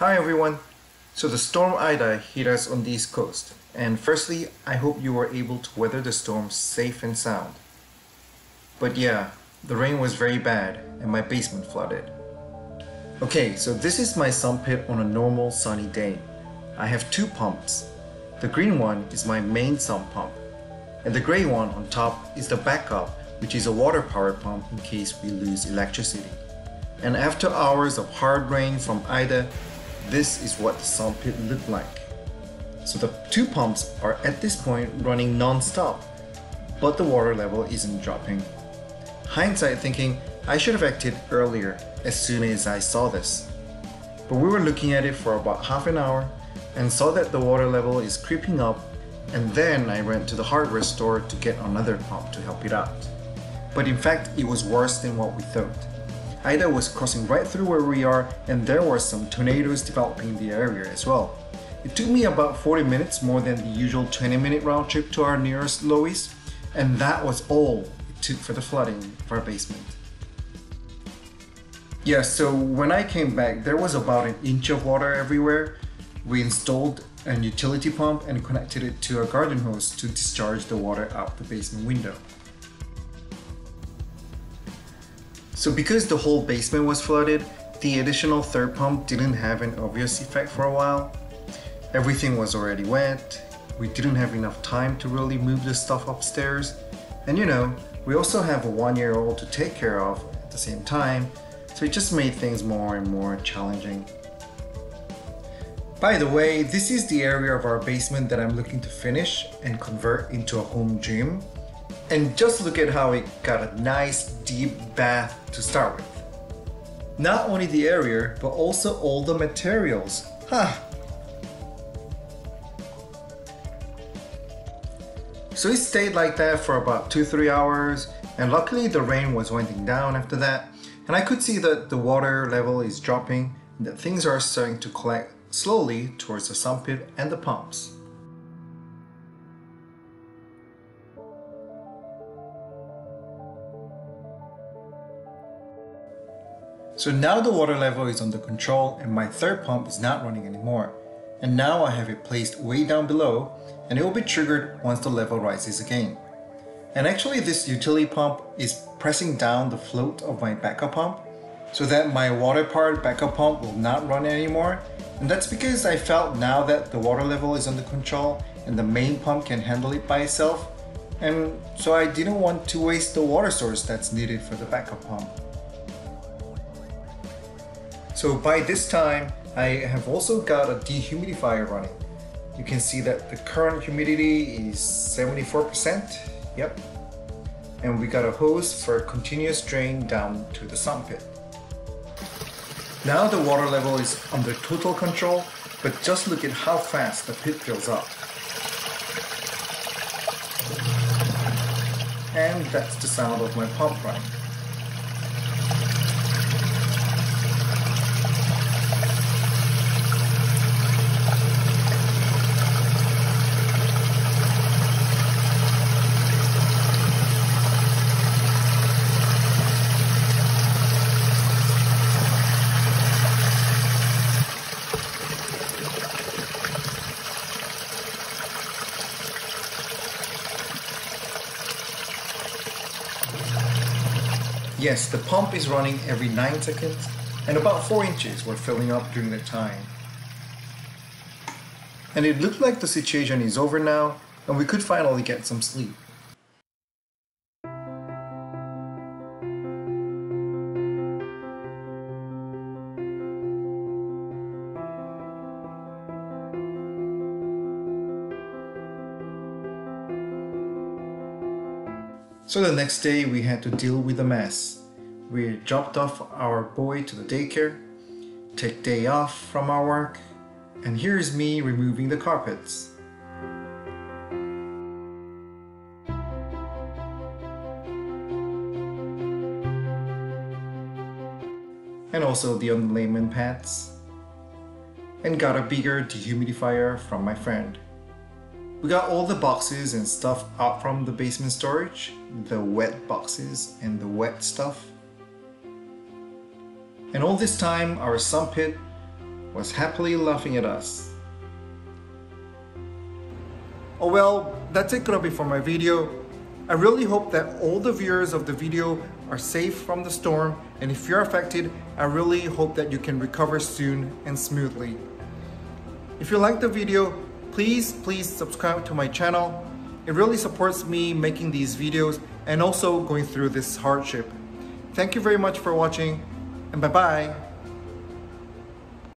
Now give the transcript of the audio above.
Hi everyone! So the storm Ida hit us on the east coast, and firstly, I hope you were able to weather the storm safe and sound. But yeah, the rain was very bad and my basement flooded. Okay, so this is my sump pit on a normal sunny day. I have two pumps. The green one is my main sump pump, and the gray one on top is the backup, which is a water powered pump in case we lose electricity. And after hours of hard rain from Ida, this is what the sump pit looked like. So the two pumps are at this point running non-stop, but the water level isn't dropping. Hindsight thinking, I should have acted earlier as soon as I saw this. But we were looking at it for about half an hour and saw that the water level is creeping up and then I went to the hardware store to get another pump to help it out. But in fact, it was worse than what we thought. Ida was crossing right through where we are and there were some tornadoes developing in the area as well. It took me about 40 minutes more than the usual 20 minute round trip to our nearest Lowe's, and that was all it took for the flooding of our basement. Yeah, so when I came back, there was about an inch of water everywhere. We installed a utility pump and connected it to a garden hose to discharge the water out the basement window. So because the whole basement was flooded, the additional third pump didn't have an obvious effect for a while. Everything was already wet, we didn't have enough time to really move the stuff upstairs, and you know, we also have a one year old to take care of at the same time, so it just made things more and more challenging. By the way, this is the area of our basement that I'm looking to finish and convert into a home gym. And just look at how it got a nice deep bath to start with. Not only the area, but also all the materials. Huh. So it stayed like that for about 2-3 hours and luckily the rain was winding down after that and I could see that the water level is dropping and that things are starting to collect slowly towards the sump pit and the pumps. So now the water level is under control and my third pump is not running anymore. And now I have it placed way down below and it will be triggered once the level rises again. And actually this utility pump is pressing down the float of my backup pump so that my water powered backup pump will not run anymore. And that's because I felt now that the water level is under control and the main pump can handle it by itself. And so I didn't want to waste the water source that's needed for the backup pump. So by this time, I have also got a dehumidifier running. You can see that the current humidity is 74%. Yep. And we got a hose for continuous drain down to the sump pit. Now the water level is under total control, but just look at how fast the pit fills up. And that's the sound of my pump running. Yes, the pump is running every 9 seconds and about 4 inches were filling up during that time. And it looked like the situation is over now and we could finally get some sleep. So the next day we had to deal with a mess. We dropped off our boy to the daycare, take day off from our work, and here's me removing the carpets. And also the underlayment pads. And got a bigger dehumidifier from my friend. We got all the boxes and stuff out from the basement storage, the wet boxes and the wet stuff. And all this time, our sump pit was happily laughing at us. Oh well, that's it gonna be for my video. I really hope that all the viewers of the video are safe from the storm and if you're affected, I really hope that you can recover soon and smoothly. If you like the video, please, please subscribe to my channel. It really supports me making these videos and also going through this hardship. Thank you very much for watching and bye bye.